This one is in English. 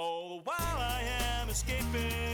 Oh, while I am escaping.